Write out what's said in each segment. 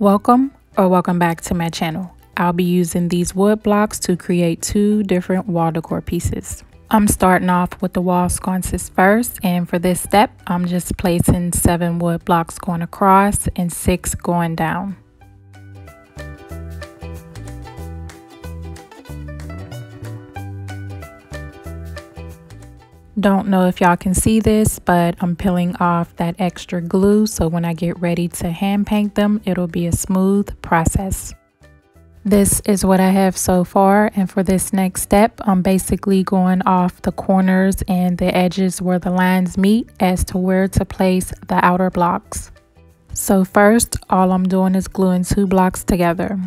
Welcome or welcome back to my channel. I'll be using these wood blocks to create two different wall decor pieces. I'm starting off with the wall sconces first and for this step I'm just placing seven wood blocks going across and six going down. Don't know if y'all can see this, but I'm peeling off that extra glue so when I get ready to hand paint them, it'll be a smooth process. This is what I have so far and for this next step, I'm basically going off the corners and the edges where the lines meet as to where to place the outer blocks. So first, all I'm doing is gluing two blocks together.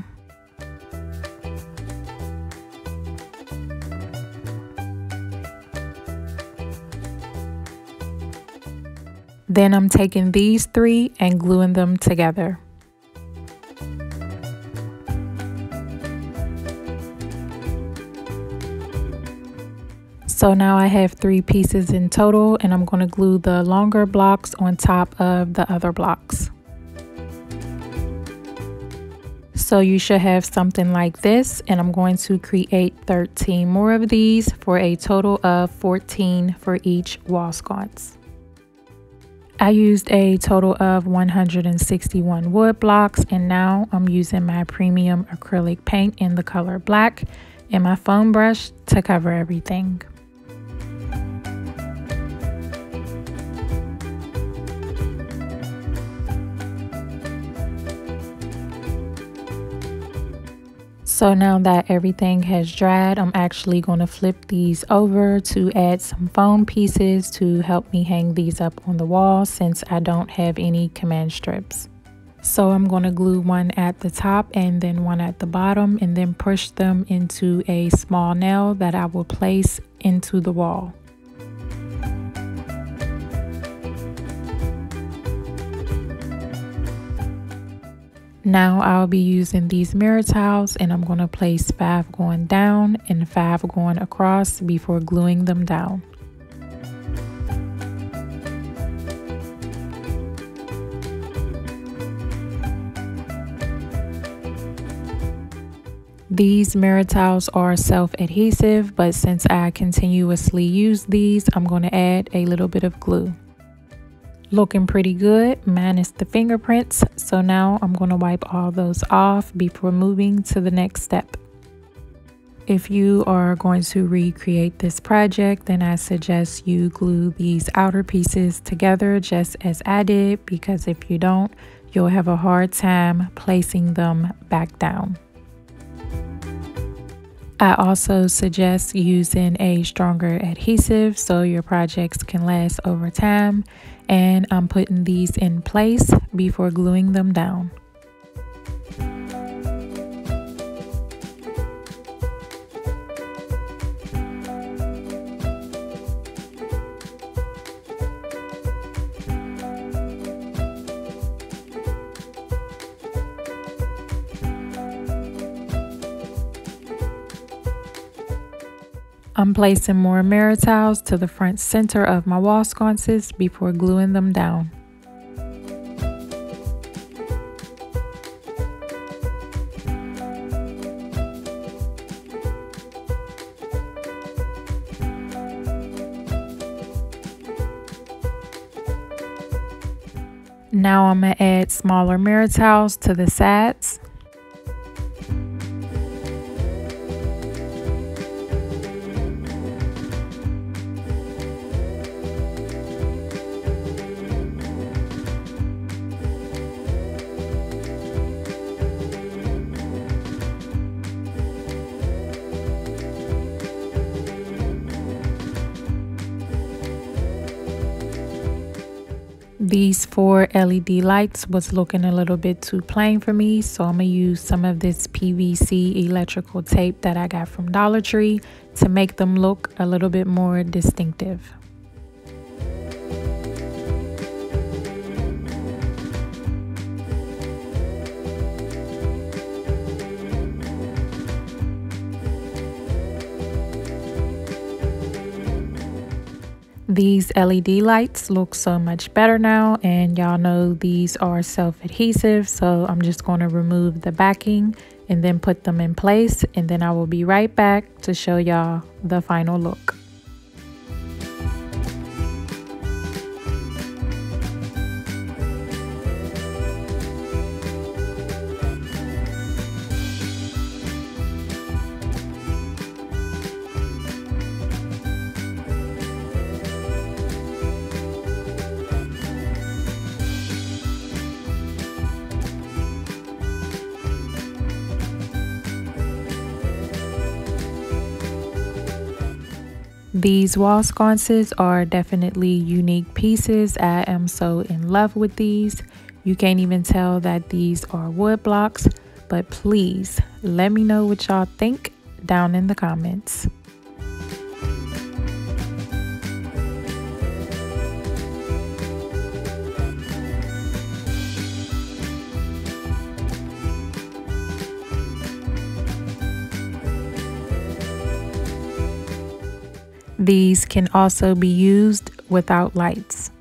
Then I'm taking these three and gluing them together. So now I have three pieces in total and I'm going to glue the longer blocks on top of the other blocks. So you should have something like this and I'm going to create 13 more of these for a total of 14 for each wall sconce. I used a total of 161 wood blocks and now I'm using my premium acrylic paint in the color black and my foam brush to cover everything. So now that everything has dried, I'm actually going to flip these over to add some foam pieces to help me hang these up on the wall since I don't have any command strips. So I'm going to glue one at the top and then one at the bottom and then push them into a small nail that I will place into the wall. Now I'll be using these mirror tiles and I'm going to place five going down and five going across before gluing them down. These mirror tiles are self-adhesive, but since I continuously use these, I'm going to add a little bit of glue looking pretty good. Minus the fingerprints. So now I'm going to wipe all those off before moving to the next step. If you are going to recreate this project then I suggest you glue these outer pieces together just as I did because if you don't you'll have a hard time placing them back down I also suggest using a stronger adhesive so your projects can last over time and I'm putting these in place before gluing them down. I'm placing more mirror tiles to the front center of my wall sconces before gluing them down. Now I'm going to add smaller mirror tiles to the sides. These four LED lights was looking a little bit too plain for me, so I'm to use some of this PVC electrical tape that I got from Dollar Tree to make them look a little bit more distinctive. These LED lights look so much better now and y'all know these are self-adhesive so I'm just going to remove the backing and then put them in place and then I will be right back to show y'all the final look. These wall sconces are definitely unique pieces. I am so in love with these. You can't even tell that these are wood blocks, but please let me know what y'all think down in the comments. These can also be used without lights.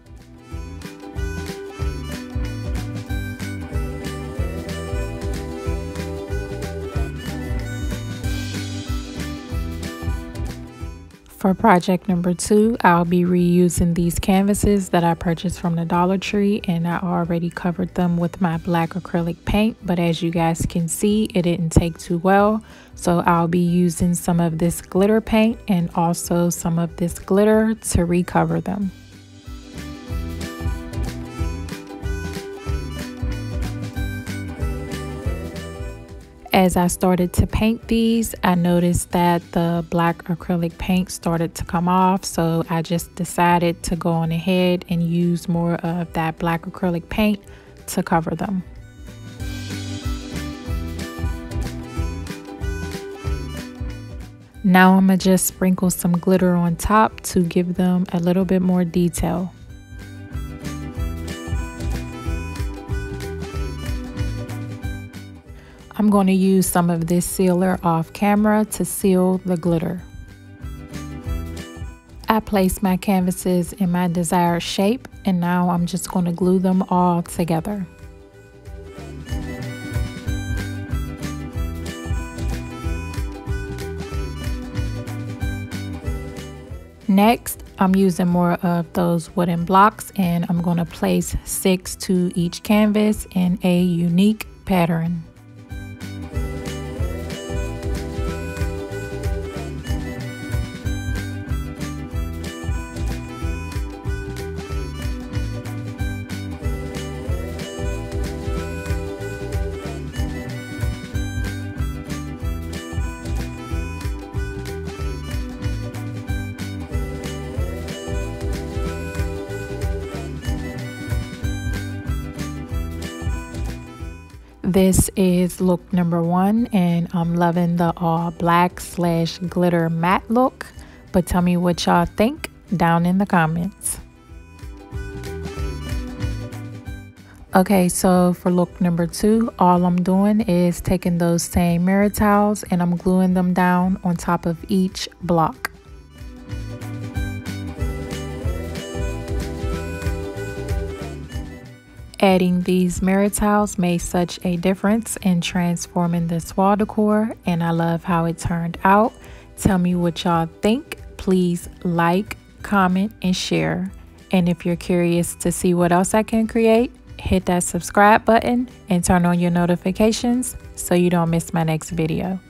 For project number two, I'll be reusing these canvases that I purchased from the Dollar Tree and I already covered them with my black acrylic paint, but as you guys can see, it didn't take too well. So I'll be using some of this glitter paint and also some of this glitter to recover them. As I started to paint these, I noticed that the black acrylic paint started to come off. So I just decided to go on ahead and use more of that black acrylic paint to cover them. Now I'm going to just sprinkle some glitter on top to give them a little bit more detail. I'm going to use some of this sealer off camera to seal the glitter. I placed my canvases in my desired shape and now I'm just going to glue them all together. Next, I'm using more of those wooden blocks and I'm going to place six to each canvas in a unique pattern. This is look number one, and I'm loving the all black slash glitter matte look. But tell me what y'all think down in the comments. Okay, so for look number two, all I'm doing is taking those same mirror tiles and I'm gluing them down on top of each block. Adding these mirror tiles made such a difference in transforming this wall decor and I love how it turned out. Tell me what y'all think. Please like, comment, and share. And if you're curious to see what else I can create, hit that subscribe button and turn on your notifications so you don't miss my next video.